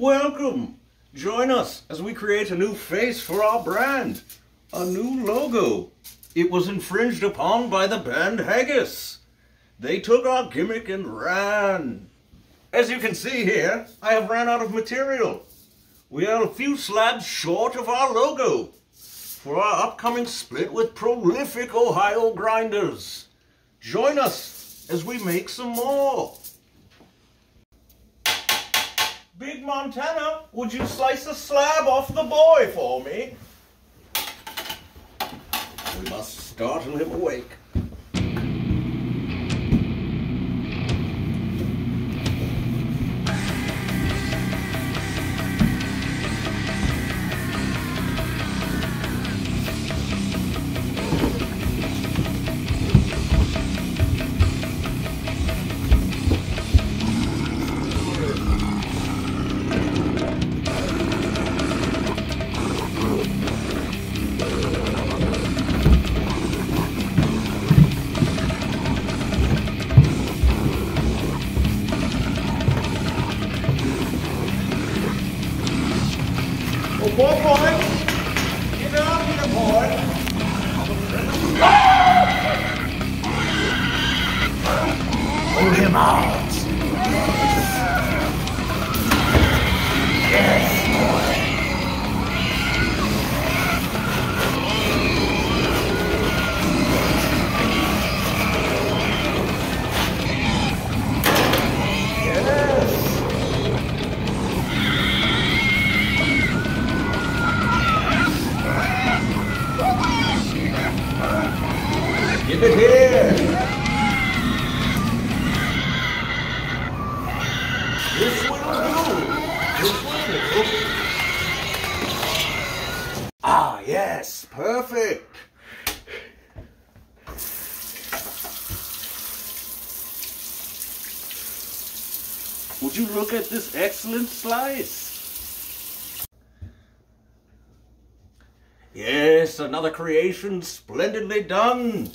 Welcome! Join us as we create a new face for our brand. A new logo. It was infringed upon by the band Haggis. They took our gimmick and ran. As you can see here, I have ran out of material. We are a few slabs short of our logo for our upcoming split with prolific Ohio grinders. Join us as we make some more. Big Montana, would you slice a slab off the boy for me? We must startle him awake. Oh, boy, boy. Get out here, boy. Pull him out. Give it here. This will do. This. Ah, yes, perfect. Would you look at this excellent slice? Yes, another creation splendidly done.